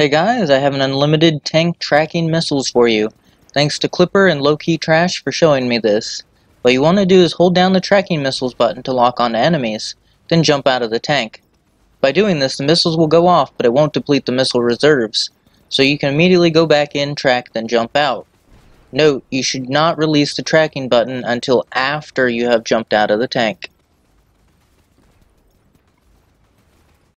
Hey guys, I have an unlimited tank tracking missiles for you. Thanks to Clipper and Low-Key Trash for showing me this. What you want to do is hold down the tracking missiles button to lock onto enemies, then jump out of the tank. By doing this, the missiles will go off, but it won't deplete the missile reserves, so you can immediately go back in, track, then jump out. Note, you should not release the tracking button until after you have jumped out of the tank.